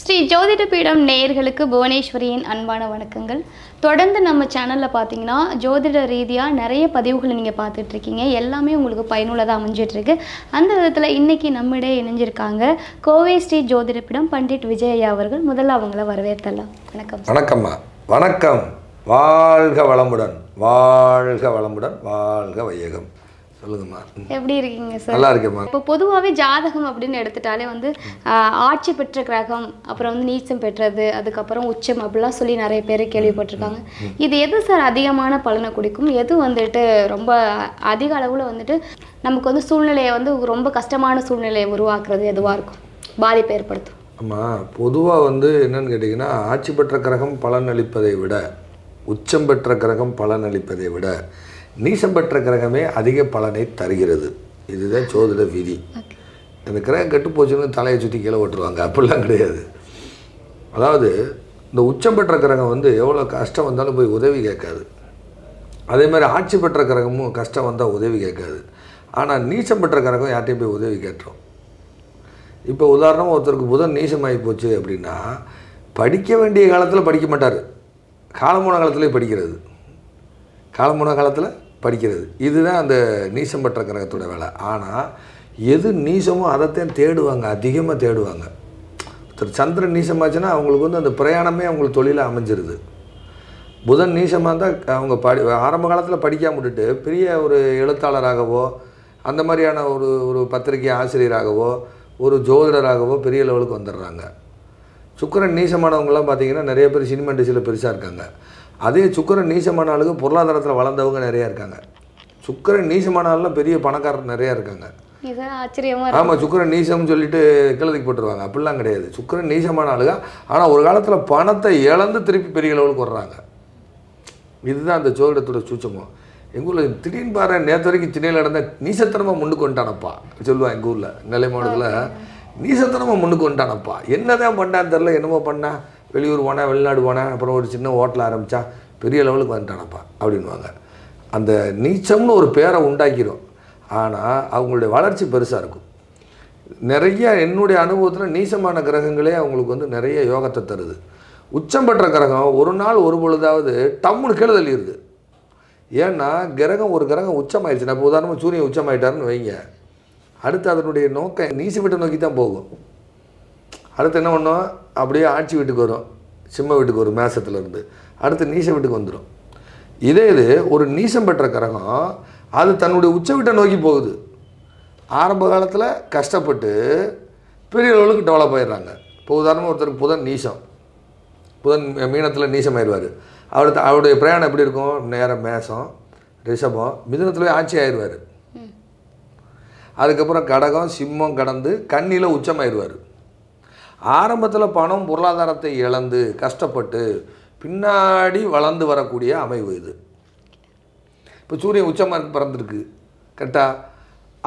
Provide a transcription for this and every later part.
ஸ்ரீ ஜோதிட பீடம் நேயர்களுக்கு புவனேஸ்வரியின் அன்பான வணக்கங்கள். தொடர்ந்து நம்ம சேனலில் பார்த்தீங்கன்னா ஜோதிட ரீதியாக நிறைய பதிவுகளை நீங்கள் பார்த்துட்டு இருக்கீங்க எல்லாமே உங்களுக்கு பயனுள்ளதாக அமைஞ்சிட்ருக்கு. அந்த விதத்தில் இன்னைக்கு நம்மிடையே இணைஞ்சிருக்காங்க கோவை ஸ்ரீ ஜோதிட பீடம் பண்டிட் விஜய் அவர்கள். முதல்ல அவங்கள வரவேற்றலாம் வணக்கம் வணக்கம்மா. வணக்கம். வாழ்க வளமுடன். வாழ்க வளமுடன். வாழ்க வையகம். சொல்லுங்கம்மா. எப்படி இருக்கீங்க சார் நல்லா இருக்கேம்மா இப்போ பொதுவாகவே ஜாதகம் அப்படின்னு எடுத்துட்டாலே வந்து ஆட்சி பெற்ற கிரகம் அப்புறம் வந்து நீச்சம் பெற்றது அதுக்கப்புறம் உச்சம் அப்படிலாம் சொல்லி நிறைய பேர் கேள்விப்பட்டிருக்காங்க. இது எது சார் அதிகமான பலனை கொடுக்கும்? எது வந்துட்டு ரொம்ப அதிக அளவில் வந்துட்டு நமக்கு வந்து சூழ்நிலையை வந்து ரொம்ப கஷ்டமான சூழ்நிலையை உருவாக்குறது எதுவாக இருக்கும்? பாதிப்பை ஏற்படுத்தும். ஆமாம் பொதுவாக வந்து என்னன்னு கேட்டிங்கன்னா ஆட்சி பெற்ற கிரகம் பலன் அளிப்பதை விட உச்சம் பெற்ற கிரகம் பலன் அளிப்பதை விட நீசம் பெற்ற கிரகமே அதிக பலனை தருகிறது. இதுதான் சோதிட விதி. இந்த கிரகம் கெட்டு போச்சுன்னு தலையை சுற்றி கீழே ஓட்டுருவாங்க அப்படிலாம் கிடையாது. அதாவது இந்த உச்சம் பெற்ற கிரகம் வந்து எவ்வளோ கஷ்டம் வந்தாலும் போய் உதவி கேட்காது. அதே மாதிரி ஆட்சி பெற்ற கிரகமும் கஷ்டம் வந்தால் உதவி கேட்காது. ஆனால் நீச்சம் பெற்ற கிரகம் யார்ட்டையும் போய் உதவி கேட்டுரும். இப்போ உதாரணமாக ஒருத்தருக்கு புதன் நீசமாகி போச்சு அப்படின்னா படிக்க வேண்டிய காலத்தில் படிக்க மாட்டார். காலமான காலத்திலே படிக்கிறது. காலமான காலத்தில் படிக்கிறது. இதுதான் அந்த நீசம் பெற்ற கிரகத்தோட வேலை. ஆனால் எது நீசமோ அதைத்தான் தேடுவாங்க. அதிகமாக தேடுவாங்க. ஒருத்தர் சந்திரன் நீசமாச்சுன்னா அவங்களுக்கு வந்து அந்த பிரயாணமே அவங்களுக்கு தொழிலாக அமைஞ்சிருது. புதன் நீசமாக இருந்தால் அவங்க படி ஆரம்ப காலத்தில் படிக்காம விட்டுட்டு பெரிய ஒரு எழுத்தாளராகவோ அந்த மாதிரியான ஒரு ஒரு பத்திரிகை ஆசிரியராகவோ ஒரு ஜோதிடராகவோ பெரிய லெவலுக்கு வந்துடுறாங்க. சுக்கரன் நீசமானவங்களாம் பார்த்தீங்கன்னா நிறைய பேர் சினிமா இண்டஸ்ட்ரியில் பெருசாக இருக்காங்க. அதே சுக்கரன் நீசமான பொருளாதாரத்தில் வளர்ந்தவங்க நிறையா இருக்காங்க. சுக்கரன் நீசமான ஆளுலாம் பெரிய பணக்காரர் நிறையா இருக்காங்க. ஆமாம் சுக்கரன் நீசம்னு சொல்லிட்டு கிழதுக்கு போட்டுருவாங்க. அப்படிலாம் கிடையாது. சுக்கரன் நீசமான ஆளுங்க ஆனால் ஒரு காலத்தில் பணத்தை இழந்து திருப்பி பெரிய லெவலுக்கு வர்றாங்க. இதுதான் அந்த ஜோதிடத்தோட சூச்சமம் எங்கள் ஊரில் திடீர்னு பாரு நேற்று வரைக்கும் சென்னையில் நடந்த நீசத்தனமாக முன்னுக்கு வந்துட்டானப்பா. சொல்லுவான் எங்கள் ஊரில் நெல்லை மாவட்டத்தில். நீசத்தனமாக முன்னுக்கு வந்துட்டானப்பா. என்னதான் பண்ணான்னு தெரில என்னமோ பண்ணா. வெளியூர் போனேன் வெளிநாடு போனேன் அப்புறம் ஒரு சின்ன ஹோட்டல் ஆரம்பித்தா பெரிய லெவலுக்கு வந்துட்டானப்பா அப்படின்வாங்க அந்த நீச்சம்னு ஒரு பேரை உண்டாக்கிடும் ஆனால் அவங்களுடைய வளர்ச்சி பெருசாக இருக்கும். நிறைய என்னுடைய அனுபவத்தில் நீசமான கிரகங்களே அவங்களுக்கு வந்து நிறைய யோகத்தை தருது. உச்சம் பெற்ற கிரகம் ஒரு நாள் ஒரு பொழுதாவது டம்முன்னு கீழே தள்ளிடுது ஏன்னா கிரகம் ஒரு கிரகம் உச்சமாயிடுச்சு நான் இப்போ உதாரணமாக சூரியன் உச்சமாயிட்டாருன்னு வைங்க. அடுத்து அதனுடைய நோக்கம் நீசி விட்ட நோக்கி தான் போகும். அடுத்து என்ன பண்ணோம்? அப்படியே ஆட்சி வீட்டுக்கு வரும். சிம்ம வீட்டுக்கு வரும் மேசத்துல இருந்து. அடுத்து நீச வீட்டுக்கு வந்துடும் இதே இது ஒரு நீசம் பெற்ற கிரகம் அது தன்னுடைய உச்ச வீட்டை நோக்கி போகுது. ஆரம்ப காலத்தில் கஷ்டப்பட்டு பெரிய லெவலுக்கு டெவலப் ஆயிடுறாங்க. இப்போ உதாரணமாக ஒருத்தருக்கு புதன் நீசம். புதன் மீனத்தில் நீசமாயிருவார். அவரு அவருடைய பிரயாணம் எப்படி இருக்கும்? நேரம் மேசம் ரிஷபம் மிதுனத்தில் ஆட்சி ஆயிடுவார் அதுக்கப்புறம் கடகம் சிம்மம் கடந்து கண்ணியில் உச்சமாயிருவார். ஆரம்பத்தில் பணம் பொருளாதாரத்தை இழந்து கஷ்டப்பட்டு பின்னாடி வளர்ந்து வரக்கூடிய அமைவு இது. இப்போ சூரியன் உச்சமாக பிறந்திருக்கு. கரெக்டாக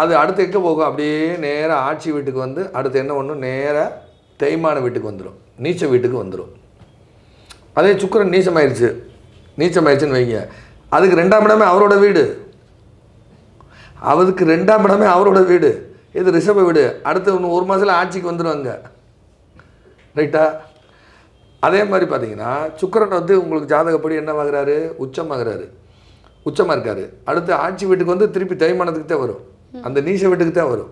அது அடுத்து எங்கே போகும்? அப்படியே நேராக ஆட்சி வீட்டுக்கு வந்து அடுத்து என்ன பண்ணும் நேராக தேய்மான வீட்டுக்கு வந்துடும் நீச்ச வீட்டுக்கு வந்துடும் அதே சுக்கிரன் நீச்சமாயிருச்சு. நீச்சமாயிருச்சுன்னு வைங்க. அதுக்கு ரெண்டாம் இடமே அவரோட வீடு. அவருக்கு ரெண்டாம் இடமே அவரோட வீடு. இது ரிஷப வீடு. அடுத்து இன்னும் ஒரு மாதத்தில் ஆட்சிக்கு வந்துடுவாங்க ரைட்டா அதே மாதிரி பார்த்தீங்கன்னா சுக்கிரன் வந்து உங்களுக்கு ஜாதகப்படி என்னவாகிறாரு உச்சமாகிறாரு. உச்சமாக இருக்காரு. அடுத்து ஆட்சி வீட்டுக்கு வந்து திருப்பி தேய்மானத்துக்கு தான் வரும். அந்த நீச வீட்டுக்கு தான் வரும்.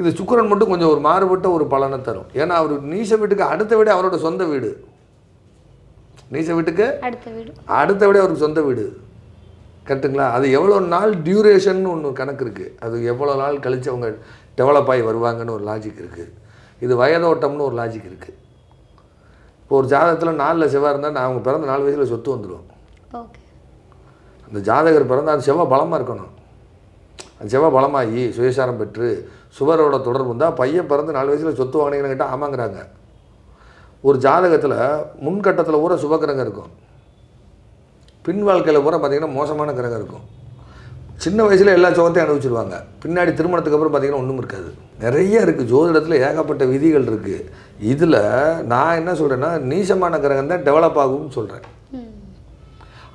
இது சுக்கிரன் மட்டும் கொஞ்சம் ஒரு மாறுபட்ட ஒரு பலனை தரும். ஏன்னா அவர் நீச வீட்டுக்கு அடுத்த வீடு அவரோட சொந்த வீடு. நீச வீட்டுக்கு அடுத்த வீடு. அடுத்த விட அவருக்கு சொந்த வீடு. கரெக்டுங்களா அது எவ்வளோ நாள் டியூரேஷன் ஒன்று கணக்கு இருக்குது அது எவ்வளோ நாள் கழித்து அவங்க டெவலப் ஆகி வருவாங்கன்னு ஒரு லாஜிக் இருக்குது இது வயதோட்டம்னு ஒரு லாஜிக் இருக்குது இப்போ ஒரு ஜாதகத்தில் நாலில் செவ்வாய் இருந்தால் நான் அவங்க பிறந்த நாலு வயசில் சொத்து வந்துடும் ஓகே அந்த ஜாதகர் பிறந்த அது செவ்வாய் பலமாக இருக்கணும். அந்த செவ்வாய் பலமாகி சுயசாரம் பெற்று சுவரோட தொடர்பு இருந்தால் பையன் பிறந்து நாலு வயசில் சொத்து வாங்கினீங்கன்னு கேட்டால் ஆமாங்கிறாங்க. ஒரு ஜாதகத்தில் முன்கட்டத்தில் பூரா சுபக்கிரகம் இருக்கும். பின் வாழ்க்கையில் பூரா பார்த்தீங்கன்னா மோசமான கிரகம் இருக்கும். சின்ன வயசில் எல்லா சுகத்தையும் அனுபவிச்சிருவாங்க. பின்னாடி திருமணத்துக்கு அப்புறம் பார்த்தீங்கன்னா ஒன்றும் இருக்காது. நிறைய இருக்குது ஜோதிடத்தில் ஏகப்பட்ட விதிகள் இருக்குது இதில் நான் என்ன சொல்கிறேன்னா நீசமான கிரகம் தான் டெவலப் ஆகும்னு சொல்கிறேன்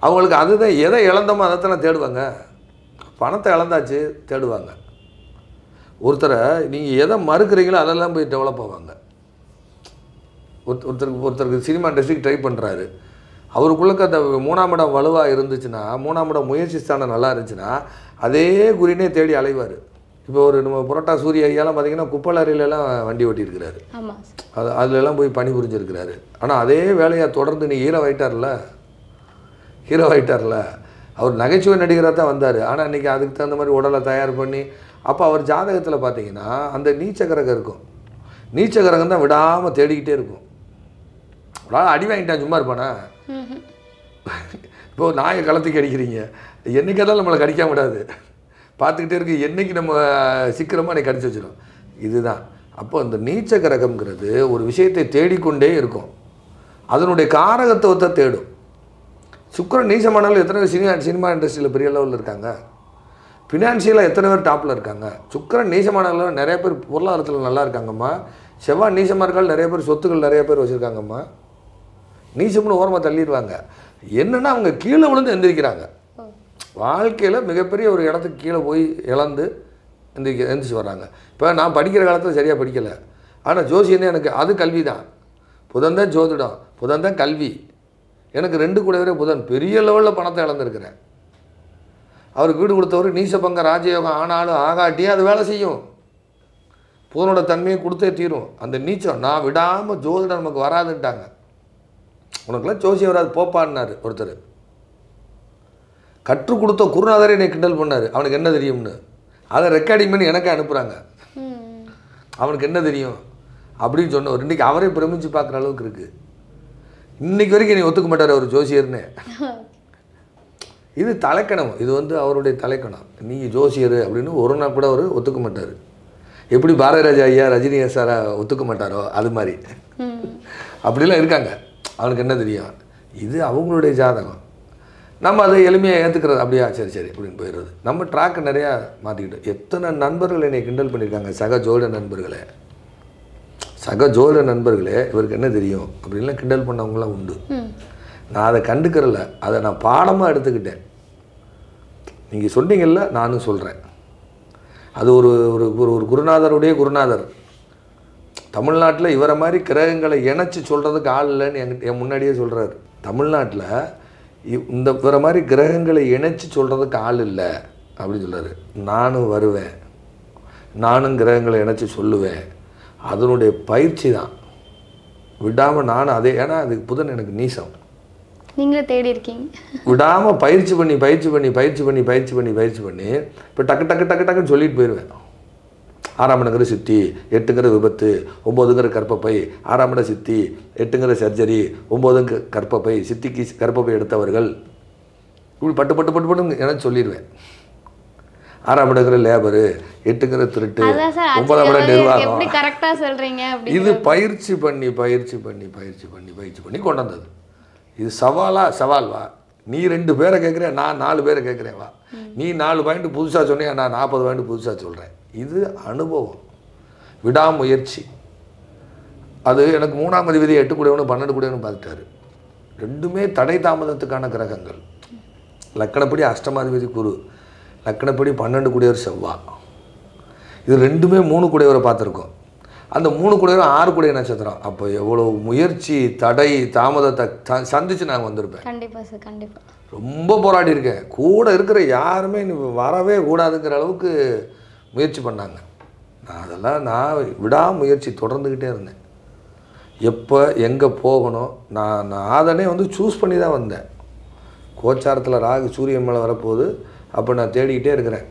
அவங்களுக்கு அதுதான் எதை இழந்தோமோ தானே தேடுவாங்க. பணத்தை இழந்தாச்சு தேடுவாங்க. ஒருத்தரை நீங்கள் எதை மறுக்கிறீங்களோ அதெல்லாம் போய் டெவலப் ஆவாங்க. ஒருத்தருக்கு ஒருத்தருக்கு சினிமா இண்டஸ்ட்ரிக்கு ட்ரை பண்ணுறாரு அவருக்குள்ளக்க அந்த மூணாம் இடம் வலுவாக இருந்துச்சுன்னா மூணாம் இடம் முயற்சி ஸ்தானம் நல்லா இருந்துச்சுன்னா அதே குறினே தேடி அலைவார். இப்போ ஒரு நம்ம புரோட்டா சூரிய ஐயாலாம் பார்த்தீங்கன்னா குப்பலறையிலலாம் வண்டி ஓட்டியிருக்கிறாரு. அது அதுலலாம் போய் பணி புரிஞ்சிருக்கிறாரு. ஆனால் அதே வேலையை தொடர்ந்து நீ ஹீரோ ஆயிட்டார்ல? ஹீரோ ஆயிட்டார்ல? அவர் நகைச்சுவை நடிகராக தான் வந்தார். ஆனால் இன்றைக்கி அதுக்கு தகுந்த மாதிரி உடலை தயார் பண்ணி அப்போ அவர் ஜாதகத்தில் பார்த்தீங்கன்னா அந்த நீச்ச கிரகம் இருக்கும். நீச்ச கிரகம் தான் விடாமல் தேடிக்கிட்டே இருக்கும். உடனே அடி வாங்கிட்டான் சும்மா இருப்பானா? இப்போது நாயை களத்துக்கு அடிக்கிறீங்க. என்றைக்காதான் நம்மளை கடிக்க விடாது. பார்த்துக்கிட்டே இருக்கு என்னைக்கு நம்ம சீக்கிரமாக அன்னைக்கு கடிச்சு வச்சிடும் இதுதான். அப்போ அந்த நீச்ச கிரகம்ங்கிறது ஒரு விஷயத்தை தேடிக்கொண்டே இருக்கும். அதனுடைய காரகத்துவத்தை தேடும். சுக்கரன் நீசமானாலும் எத்தனை பேர் சினிமா சினிமா இண்டஸ்ட்ரியில் பெரிய லெவலில் இருக்காங்க. ஃபினான்ஷியலாக எத்தனை பேர் டாப்பில் இருக்காங்க. சுக்கரன் நீசமானாலும் நிறைய பேர் பொருளாதாரத்தில் நல்லா இருக்காங்கம்மா. செவ்வாய் நீசமாக இருக்கால் நிறைய பேர் சொத்துக்கள் நிறைய பேர் வச்சுருக்காங்கம்மா. நீசம்னு ஓரமாக தள்ளிடுவாங்க. என்னன்னா அவங்க கீழே விழுந்து எந்திரிக்கிறாங்க. வாழ்க்கையில் மிகப்பெரிய ஒரு இடத்துக்கு கீழே போய் இழந்து எந்திரிக்க எந்திரிச்சு வர்றாங்க. இப்போ நான் படிக்கிற காலத்தில் சரியாக படிக்கலை. ஆனால் ஜோசியன்னு எனக்கு அது கல்வி தான் புதன் தான் ஜோதிடம் புதன் தான் கல்வி. எனக்கு ரெண்டு கூடவே புதன். பெரிய லெவலில் பணத்தை இழந்திருக்கிறேன். அவருக்கு வீடு கொடுத்தவர் நீசபங்க ராஜயோகம் ஆனாலும் ஆகாட்டியே அது வேலை செய்யும். புதனோட தன்மையை கொடுத்தே தீரும். அந்த நீச்சம் நான் விடாமல் ஜோதிடம் நமக்கு வராதுன்ட்டாங்க. உனக்குலாம் ஜோசியம் வராது போப்பான்னாரு ஒருத்தர். கற்றுக் கொடுத்த குருநாதரே என்னை கிண்டல் பண்ணார். அவனுக்கு என்ன தெரியும்னு. அதை ரெக்கார்டிங் பண்ணி எனக்கு அனுப்புகிறாங்க அவனுக்கு என்ன தெரியும்? அப்படின்னு சொன்னவர் இன்றைக்கி அவரே பிரமிச்சு பார்க்குற அளவுக்கு இருக்குது இன்னைக்கு வரைக்கும் நீ ஒத்துக்க மாட்டார் அவர் ஜோசியர்னு. இது தலைக்கணம். இது வந்து அவருடைய தலைக்கணம். நீ ஜோசியர் அப்படின்னு ஒரு நாள் கூட அவர் ஒத்துக்க மாட்டார். எப்படி பாரதிராஜா ஐயா ரஜினி சாரா ஒத்துக்க மாட்டாரோ? அது மாதிரி. அப்படிலாம் இருக்காங்க. அவனுக்கு என்ன தெரியும்? இது அவங்களுடைய ஜாதகம். நம்ம அதை எளிமையாக ஏற்றுக்கிறது அப்படியா? சரி சரி அப்படின்னு போயிடுறது. நம்ம ட்ராக்கை நிறையா மாற்றிக்கிட்டோம் எத்தனை நண்பர்கள் என்னை கிண்டல் பண்ணியிருக்காங்க? சக ஜோட நண்பர்களே. சக ஜோட நண்பர்களே இவருக்கு என்ன தெரியும்? அப்படின்லாம் கிண்டல் பண்ணவங்களாம் உண்டு. நான் அதை கண்டுக்கிறல அதை நான் பாடமாக எடுத்துக்கிட்டேன். நீங்கள் சொன்னீங்கல்ல நானும் சொல்கிறேன் அது ஒரு ஒரு ஒரு ஒரு குருநாதருடைய குருநாதர். தமிழ்நாட்டில் இவரை மாதிரி கிரகங்களை இணைச்சி சொல்கிறதுக்கு ஆள் இல்லைன்னு என்கிட்ட என் முன்னாடியே சொல்கிறாரு தமிழ்நாட்டில் இ- இந்த இவரை மாதிரி கிரகங்களை இணைச்சி சொல்கிறதுக்கு ஆள் இல்லை அப்படின்னு சொல்றாரு. நானும் வருவேன். நானும் கிரகங்களை இணைச்சி சொல்லுவேன். அதனுடைய பயிற்சி தான். விடாமல் நானும் அதே ஏன்னா அதுக்கு புதன் எனக்கு நீசம். நீங்களே தேடி இருக்கீங்க. விடாமல் பயிற்சி பண்ணி பயிற்சி பண்ணி பயிற்சி பண்ணி பயிற்சி பண்ணி பயிற்சி பண்ணி இப்போ டக்கு டக்கு டக்கு டக்குன்னு சொல்லிட்டு போயிடுவேன் ஆறாம் இடங்கிற சித்தி எட்டுங்கிற விபத்து ஒம்போதுங்கிற கற்பப்பை ஆறாம் இட சித்தி எட்டுங்கிற சர்ஜரி ஒம்போதுங்க கற்பப்பை சித்திக்கு கற்பப்பை எடுத்தவர்கள். இப்படி பட்டு பட்டு பட்டு பட்டு எனக்கு சொல்லிடுவேன் ஆறாம் இடங்கிற லேபரு எட்டுங்கிற திருட்டு ஒன்பதாம் இடம். நிர்வாகம். இது பயிற்சி பண்ணி பயிற்சி பண்ணி பயிற்சி பண்ணி பயிற்சி பண்ணி கொண்டு வந்தது இது சவாலா சவால் வா. நீ ரெண்டு பேரை கேட்குற நான் நாலு பேரை கேட்குறேன் வா. நீ நாலு பாயிண்ட் புதுசாக சொன்னியா? நான் நாற்பது பாயிண்ட் புதுசாக சொல்கிறேன் இது அனுபவம். விடாமுயற்சி. அது எனக்கு மூணாம் அதிபதி எட்டு கூடவனு பன்னெண்டு கூடியவனு பார்த்துட்டாரு. ரெண்டுமே தடை தாமதத்துக்கான கிரகங்கள். லக்கணப்படி அஷ்டமாதிபதி குரு லக்கணப்படி பன்னெண்டு கூடியவர் செவ்வா. இது ரெண்டுமே மூணு கூடியவரை பார்த்துருக்கோம். அந்த மூணு கூடையவர் ஆறு கூடைய நட்சத்திரம். அப்போ எவ்வளோ முயற்சி தடை தாமதத்தை சந்திச்சு நாங்கள் வந்திருப்பேன். கண்டிப்பா சார் கண்டிப்பா. ரொம்ப போராடி இருக்கேன். கூட இருக்கிற யாருமே வரவே கூடாதுங்கிற அளவுக்கு முயற்சி பண்ணாங்க. நான் அதெல்லாம் நான் விடாமுயற்சி தொடர்ந்துக்கிட்டே இருந்தேன். எப்போ எங்கே போகணும் நான் நான் ஆதனே வந்து சூஸ் பண்ணி தான் வந்தேன். கோச்சாரத்தில் ராகு சூரியன் மேலே வரப்போகுது. அப்போ நான் தேடிக்கிட்டே இருக்கிறேன்.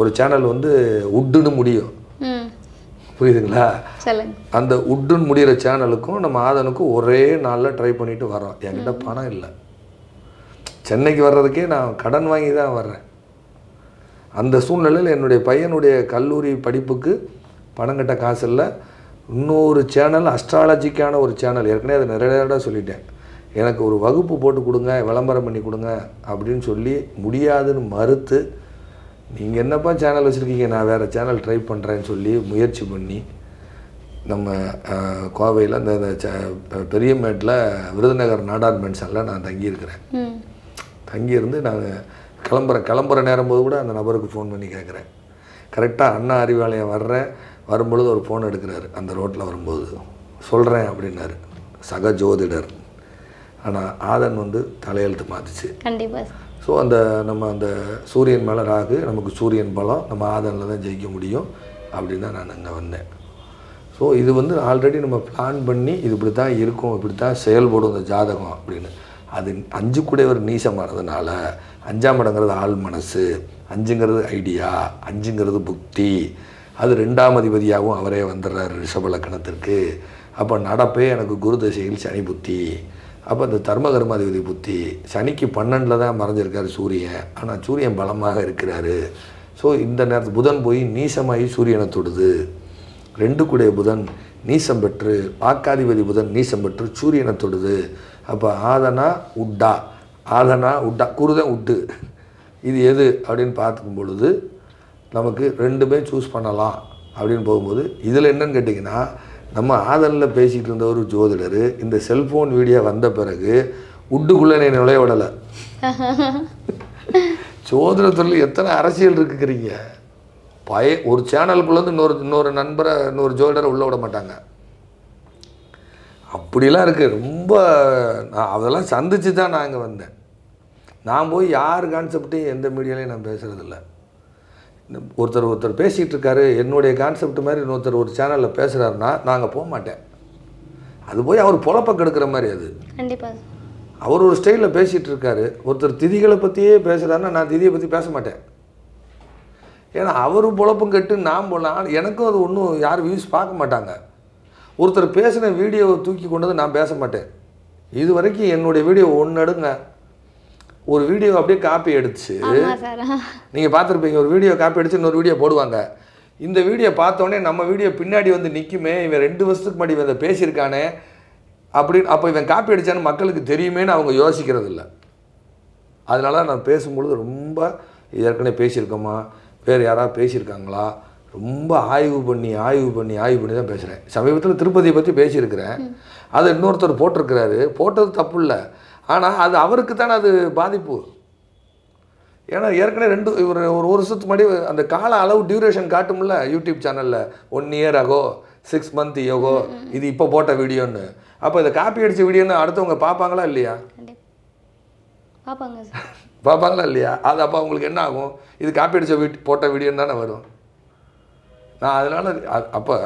ஒரு சேனல் வந்து உட்டுன்னு முடியும். புரியுதுங்களா? அந்த உட்டுன்னு முடிகிற சேனலுக்கும் நம்ம ஆதனுக்கும் ஒரே நாளில் ட்ரை பண்ணிட்டு வரோம் என்கிட்ட பணம் இல்லை. சென்னைக்கு வர்றதுக்கே நான் கடன் வாங்கி தான் வர்றேன். அந்த சூழ்நிலையில் என்னுடைய பையனுடைய கல்லூரி படிப்புக்கு பணம் கட்ட காசு இல்லை. இன்னொரு சேனல் அஸ்ட்ராலஜிக்கான ஒரு சேனல் ஏற்கனவே அதை நிறைய தடவை சொல்லிட்டேன். எனக்கு ஒரு வகுப்பு போட்டு கொடுங்க விளம்பரம் பண்ணி கொடுங்க அப்படின்னு சொல்லி முடியாதுன்னு மறுத்து நீங்கள் என்னப்பா சேனல் வச்சுருக்கீங்க? நான் வேறு சேனல் ட்ரை பண்ணுறேன்னு சொல்லி முயற்சி பண்ணி நம்ம கோவையில் அந்த பெரியமேட்டில் விருதுநகர் நாடார் மென்ஷனில் நான் தங்கியிருக்கிறேன். தங்கியிருந்து நான் கிளம்புற கிளம்புற நேரம் போது கூட அந்த நபருக்கு ஃபோன் பண்ணி கேட்குறேன் கரெக்டாக அண்ணா அறிவாலயம் வர்றேன். வரும்பொழுது ஒரு ஃபோன் எடுக்கிறாரு அந்த ரோட்டில் வரும்போது. சொல்கிறேன் அப்படின்னாரு. சக ஜோதிடர். ஆனால் ஆதன் வந்து தலையெழுத்து மாத்துச்சு. கண்டிப்பா சார். ஸோ அந்த நம்ம அந்த சூரியன் மேலே ராகு நமக்கு சூரியன் பலம் நம்ம ஆதனில் தான் ஜெயிக்க முடியும் அப்படின்னு தான் நான் அங்கே வந்தேன். ஸோ இது வந்து ஆல்ரெடி நம்ம பிளான் பண்ணி இது இப்படி தான் இருக்கும் இப்படி தான் செயல்படும் இந்த ஜாதகம் அப்படின்னு. அது அஞ்சு கூடையவர் நீசமானதுனால அஞ்சாம் இடங்கிறது ஆள் மனசு அஞ்சுங்கிறது ஐடியா அஞ்சுங்கிறது புக்தி அது ரெண்டாம் அதிபதியாகவும் அவரே வந்துடுறாரு ரிஷப லக்கணத்திற்கு. அப்போ நடப்பே எனக்கு குரு தசையில் சனி புத்தி. அப்போ இந்த தர்மகர்மாதிபதி புத்தி சனிக்கு பன்னெண்டில் தான் மறைஞ்சிருக்காரு சூரியன். ஆனால் சூரியன் பலமாக இருக்கிறாரு. ஸோ இந்த நேரத்தில் புதன் போய் நீசமாகி சூரியனை தொடுது. ரெண்டு கூடிய புதன் நீசம் பெற்று வாக்காதிபதி புதன் நீசம் பெற்று சூரியனை தொடுது. அப்போ ஆதனா உட்டா. ஆதனா உட்டா. குருதன் உட்டு. இது எது அப்படின்னு பார்த்துக்கும் பொழுது நமக்கு ரெண்டுமே சூஸ் பண்ணலாம் அப்படின்னு போகும்போது இதில் என்னன்னு கேட்டிங்கன்னா நம்ம ஆதனில் பேசிகிட்டு இருந்த ஒரு ஜோதிடர் இந்த செல்ஃபோன் வீடியோ வந்த பிறகு உட்டுக்குள்ளே நீ நுழைய விடலை. ஜோதிடத்தில் எத்தனை அரசியல் இருக்குக்கிறீங்க பய ஒரு சேனலுக்குள்ளேருந்து இன்னொரு இன்னொரு நண்பரை இன்னொரு ஜோதிடரை உள்ளே விட மாட்டாங்க. அப்படிலாம் இருக்குது ரொம்ப நான் அதெல்லாம் சந்திச்சு தான் நான் இங்கே வந்தேன். நான் போய் யார் கான்செப்டையும் எந்த மீடியாலையும் நான் பேசுகிறதில்ல ஒருத்தர் ஒருத்தர் பேசிகிட்டு இருக்காரு என்னுடைய கான்செப்ட் மாதிரி இன்னொருத்தர் ஒரு சேனலில் பேசுகிறாருன்னா நாங்கள் போக மாட்டேன். அது போய் அவர் பொழப்ப கெடுக்கிற மாதிரி அது. கண்டிப்பா. சார் அவர் ஒரு ஸ்டைலில் பேசிகிட்டு இருக்காரு ஒருத்தர் திதிகளை பற்றியே பேசுகிறாருன்னா நான் திதியை பற்றி பேச மாட்டேன். ஏன்னா அவரும் பொழப்பும் கெட்டு நான் போடலாம் எனக்கும் அது ஒன்றும் யாரும் வியூஸ் பார்க்க மாட்டாங்க. ஒருத்தர் பேசின வீடியோவை தூக்கி கொண்டு வந்து நான் பேச மாட்டேன். இது வரைக்கும் என்னுடைய வீடியோ ஒன்று எடுங்க. ஒரு வீடியோ அப்படியே காப்பி எடுத்து நீங்கள் பார்த்துருப்பீங்க ஒரு வீடியோ காப்பி அடிச்சு இன்னொரு வீடியோ போடுவாங்க. இந்த வீடியோ பார்த்தோன்னே நம்ம வீடியோ பின்னாடி வந்து நிற்குமே இவன் ரெண்டு வருஷத்துக்கு முன்னாடி இவன் பேசியிருக்கானே அப்படின்னு அப்போ இவன் காப்பி அடிச்சான்னு மக்களுக்கு தெரியுமேன்னு அவங்க யோசிக்கிறது இல்லை அதனால தான் நான் பேசும்பொழுது ரொம்ப ஏற்கனவே பேசியிருக்கோமா வேறு யாராவது பேசியிருக்காங்களா? ரொம்ப ஆய்வு பண்ணி ஆய்வு பண்ணி ஆய்வு பண்ணி தான் பேசுகிறேன் சமீபத்தில் திருப்பதியை பற்றி பேசியிருக்கிறேன். அதை இன்னொருத்தர் போட்டிருக்கிறாரு. போட்டது தப்பு இல்லை. ஆனால் அது அவருக்கு தானே அது பாதிப்பு. ஏன்னா ஏற்கனவே ரெண்டு ஒரு ஒரு வருஷத்துக்கு முன்னாடி அந்த கால அளவு டியூரேஷன் காட்டும்ல யூடியூப் சேனலில் ஒன் இயர் ஆகோ சிக்ஸ் மந்த் யோகோ இது இப்போ போட்ட வீடியோன்னு அப்போ இதை காப்பி அடித்த வீடியோன்னு அடுத்தவங்க பார்ப்பாங்களா இல்லையா? பார்ப்பாங்க பார்ப்பாங்களா இல்லையா? அது அப்போ அவங்களுக்கு என்ன ஆகும்? இது காப்பி அடித்த வீட் போட்ட வீடியோன்னு தானே வரும். நான் அதனால் அப்போ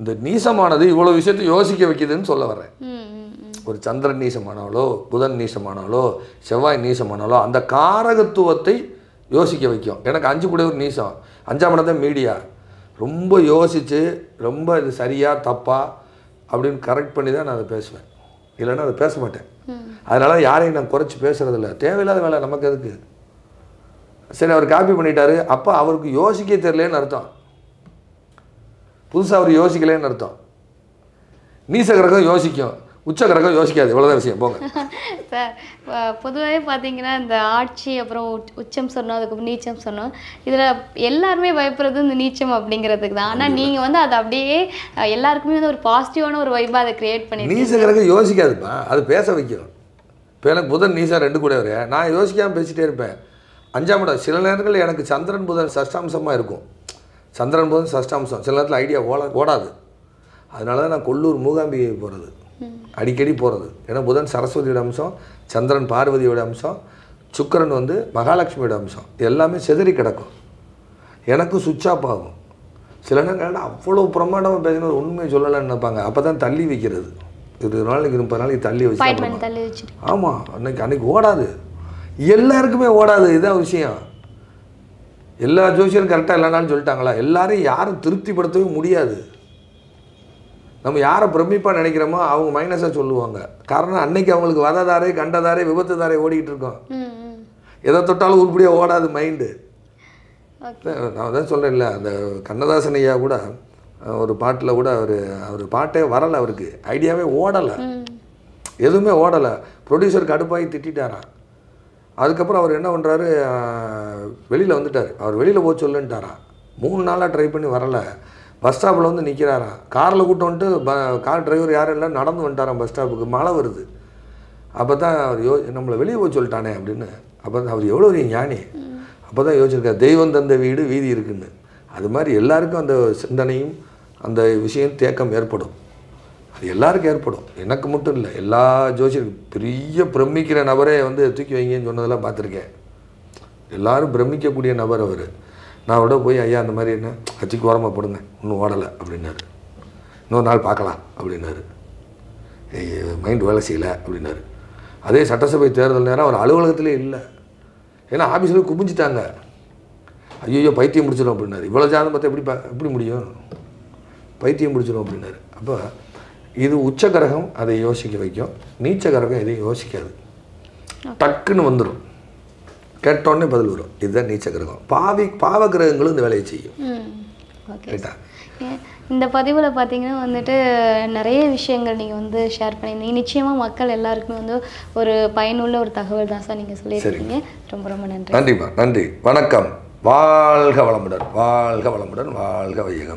இந்த நீசமானது இவ்வளோ விஷயத்தை யோசிக்க வைக்குதுன்னு சொல்ல வரேன் ஒரு சந்திரன் நீசமானாலோ புதன் நீசமானாலோ செவ்வாய் நீசமானாலோ அந்த காரகத்துவத்தை யோசிக்க வைக்கும். எனக்கு அஞ்சு கூட ஒரு நீசம். அஞ்சாம் இடம் தான் மீடியா. ரொம்ப யோசித்து ரொம்ப இது சரியா தப்பா அப்படின்னு கரெக்ட் பண்ணி தான் நான் அதை பேசுவேன். இல்லைன்னா அதை பேச மாட்டேன். அதனால யாரையும் நான் குறைச்சி பேசுறதில்ல தேவையில்லாத வேலை நமக்கு எதுக்கு? சரி அவர் காப்பி பண்ணிட்டாரு. அப்போ அவருக்கு யோசிக்க தெரியலேன்னு அர்த்தம். புதுசாக அவர் யோசிக்கலேன்னு அர்த்தம். நீச கிரகம் யோசிக்கும். உச்ச கிரகம் யோசிக்காது இவ்வளோதான் விஷயம் போங்க. சார் பொதுவாகவே பார்த்தீங்கன்னா இந்த ஆட்சி அப்புறம் உச்- உச்சம் சொன்னோம் அதுக்கப்புறம் நீச்சம் சொன்னோம். இதில் எல்லாருமே பயப்படுறது இந்த நீச்சம் அப்படிங்கிறதுக்கு தான். ஆனால் நீங்கள் வந்து அதை அப்படியே எல்லாருக்குமே வந்து ஒரு பாசிட்டிவான ஒரு வைப்பாக அதை கிரியேட் பண்ணி நீச கிரகம் யோசிக்காதுப்பா அது பேச வைக்கும். இப்போ எனக்கு புதன் நீசா ரெண்டு கூட வரைய நான் யோசிக்காமல் பேசிட்டே இருப்பேன். அஞ்சாம் இடம் சில நேரங்களில் எனக்கு சந்திரன் புதன் சஷ்டாம்சமாக இருக்கும். சந்திரன் புதன் சஷ்டாம்சம். சில நேரத்தில் ஐடியா ஓட ஓடாது. அதனால தான் நான் கொல்லூர் மூகாம்பிகை போகிறது அடிக்கடி போகிறது ஏன்னா புதன் சரஸ்வதியோட அம்சம் சந்திரன் பார்வதியோட அம்சம் சுக்கிரன் வந்து மகாலட்சுமியோட அம்சம். எல்லாமே செதறி கிடக்கும். எனக்கும் சுவிட்ச் ஆஃப் ஆகும். சில நேரங்களில் அவ்வளோ பிரமாண்டமாக பேசினது உண்மையை சொல்லலைன்னு நினைப்பாங்க. அப்போ தான் தள்ளி வைக்கிறது. இருபது நாளைக்கு முப்பது நாளைக்கு தள்ளி வச்சு அப்பாயின்மெண்ட் தள்ளி வச்சு ஆமாம் அன்னைக்கு அன்னைக்கு ஓடாது. எல்லாருக்குமே ஓடாது. இதுதான் விஷயம். எல்லா ஜோசியரும் கரெக்டாக இல்லைனாலும் சொல்லிட்டாங்களா? எல்லாரையும் யாரும் திருப்திப்படுத்தவே முடியாது. நம்ம யாரை பிரமிப்பாக நினைக்கிறோமோ அவங்க மைனஸாக சொல்லுவாங்க. காரணம் அன்னைக்கு அவங்களுக்கு வததாரே கண்டதாரே விபத்துதாரே ஓடிக்கிட்டு இருக்கோம். எதை தொட்டாலும் உருப்படியாக ஓடாது மைண்டு நான் தான் சொல்கிறேன்ல அந்த கண்ணதாசன் ஐயா கூட ஒரு பாட்டில் கூட அவர் அவர் பாட்டே வரலை அவருக்கு. ஐடியாவே ஓடலை. எதுவுமே ஓடலை. ப்ரொடியூசர் கடுப்பாகி திட்டாராம் அதுக்கப்புறம் அவர் என்ன பண்ணுறாரு வெளியில் வந்துட்டார். அவர் வெளியில் போக சொல்லுன்ட்டாராம் மூணு நாளாக ட்ரை பண்ணி வரல. பஸ் ஸ்டாப்பில் வந்து நிற்கிறாராம் காரில் கூட்டம் வந்துட்டு ப கார் டிரைவர் யாரும் இல்லை நடந்து வந்துட்டாராம் பஸ் ஸ்டாப்புக்கு. மழை வருது. அப்போ தான் அவர் யோ நம்மளை வெளியே போய் சொல்லிட்டானே அப்படின்னு. அப்போ தான் அவர் எவ்வளோ பெரிய ஞானி. அப்போ தான் யோசிச்சிருக்கார் தெய்வம் தந்த வீடு வீதி இருக்குன்னு. அது மாதிரி எல்லாருக்கும் அந்த சிந்தனையும் அந்த விஷயம் தேக்கம் ஏற்படும். அது எல்லாருக்கும் ஏற்படும். எனக்கு மட்டும் இல்லை எல்லா ஜோசியருக்கும் பெரிய பிரமிக்கிற நபரே வந்து தூக்கி வைங்கன்னு சொன்னதெல்லாம் பார்த்துருக்கேன். எல்லாரும் பிரமிக்கக்கூடிய நபர் அவர். நான் விட போய் ஐயா அந்த மாதிரி என்ன? கட்சிக்கு ஓரமாக போடுங்க. இன்னும் ஓடலை. அப்படின்னாரு. இன்னொரு நாள் பார்க்கலாம். அப்படின்னாரு. மைண்ட் வேலை செய்யலை. அப்படின்னாரு. அதே சட்டசபை தேர்தல் நேரம் அவர் அலுவலகத்திலே இல்லை. ஏன்னா ஆஃபீஸில் குமிஞ்சிட்டாங்க. ஐயோ பைத்தியம் முடிச்சிடும் அப்படின்னாரு. இவ்வளோ ஜாதகம் பார்த்தா எப்படி பா- எப்படி முடியும்? பைத்தியம் முடிச்சிடும் அப்படின்னாரு. அப்போ இது உச்ச கிரகம் அதை யோசிக்க வைக்கும். நீச்ச கிரகம் எதையும் யோசிக்காது. டக்குன்னு வந்துடும் கேட்டோடனே பதில் வரும். இதுதான் நீச்ச கிரகம். பாவி பாவ கிரகங்களும் இந்த வேலையை செய்யும். ரைட்டா இந்த பதிவில் பார்த்தீங்கன்னா வந்துட்டு நிறைய விஷயங்கள் நீங்கள் வந்து ஷேர் பண்ணியிருந்தீங்க. நிச்சயமாக மக்கள் எல்லாருக்குமே வந்து ஒரு பயனுள்ள ஒரு தகவல் தான் சார் நீங்கள் சொல்லியிருக்கீங்க. ரொம்ப ரொம்ப நன்றி. நன்றிம்மா. நன்றி. வணக்கம். வாழ்க வளமுடன். வாழ்க வளமுடன். வாழ்க வையகம்.